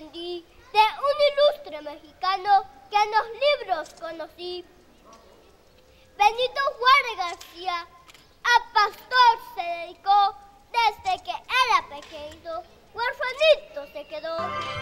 de un ilustre mexicano que en los libros conocí. Benito Juárez García a pastor se dedicó desde que era pequeño huerfanito se quedó.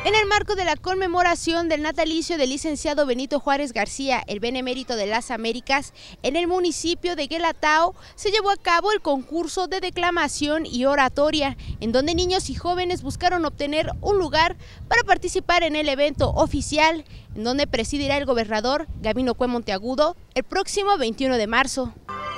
En el marco de la conmemoración del natalicio del licenciado Benito Juárez García, el benemérito de las Américas, en el municipio de Guelatao se llevó a cabo el concurso de declamación y oratoria, en donde niños y jóvenes buscaron obtener un lugar para participar en el evento oficial, en donde presidirá el gobernador Gabino Cue Monteagudo el próximo 21 de marzo.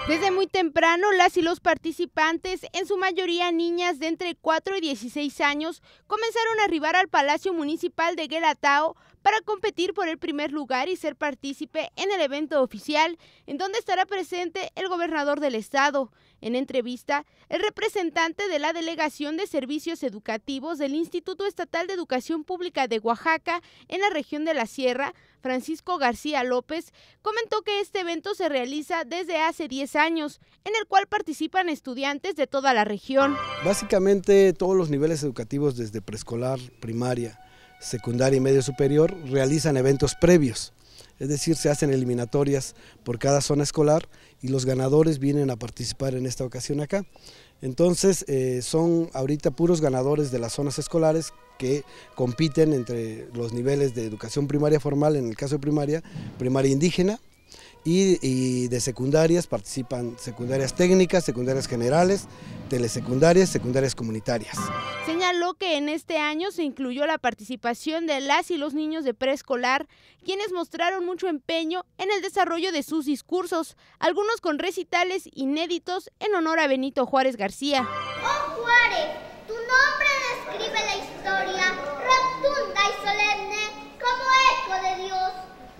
Desde muy temprano, las y los participantes, en su mayoría niñas de entre 4 y 16 años, comenzaron a arribar al Palacio Municipal de Guelatao para competir por el primer lugar y ser partícipe en el evento oficial, en donde estará presente el gobernador del estado. En entrevista, el representante de la Delegación de Servicios Educativos del Instituto Estatal de Educación Pública de Oaxaca en la región de la Sierra, Francisco García López, comentó que este evento se realiza desde hace 10 años, en el cual participan estudiantes de toda la región. Básicamente todos los niveles educativos desde preescolar, primaria, secundaria y medio superior realizan eventos previos es decir, se hacen eliminatorias por cada zona escolar y los ganadores vienen a participar en esta ocasión acá. Entonces eh, son ahorita puros ganadores de las zonas escolares que compiten entre los niveles de educación primaria formal, en el caso de primaria, primaria indígena, y, de secundarias participan secundarias técnicas, secundarias generales, telesecundarias, secundarias comunitarias. Señaló que en este año se incluyó la participación de las y los niños de preescolar, quienes mostraron mucho empeño en el desarrollo de sus discursos, algunos con recitales inéditos en honor a Benito Juárez García. Oh Juárez, tu nombre describe la historia rotunda y solemne como eco de Dios,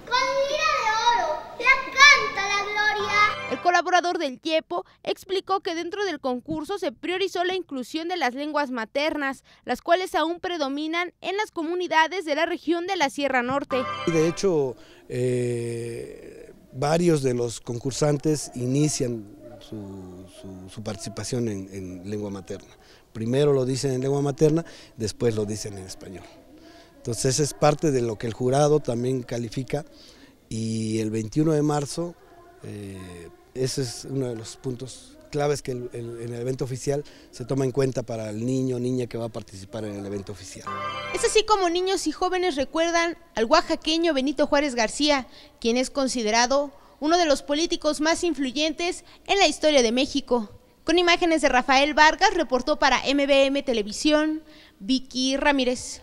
con lira de oro, la canta la gloria. El colaborador del Tiepo explicó que dentro del concurso se priorizó la inclusión de las lenguas maternas, las cuales aún predominan en las comunidades de la región de la Sierra Norte. De hecho, eh, varios de los concursantes inician su, participación en, lengua materna. Primero lo dicen en lengua materna, después lo dicen en español. Entonces es parte de lo que el jurado también califica y el 21 de marzo eh, ese es uno de los puntos claves que en el evento oficial se toma en cuenta para el niño o niña que va a participar en el evento oficial. Es así como niños y jóvenes recuerdan al oaxaqueño Benito Juárez García, quien es considerado uno de los políticos más influyentes en la historia de México. Con imágenes de Rafael Vargas, reportó para MBM Televisión, Vicky Ramírez.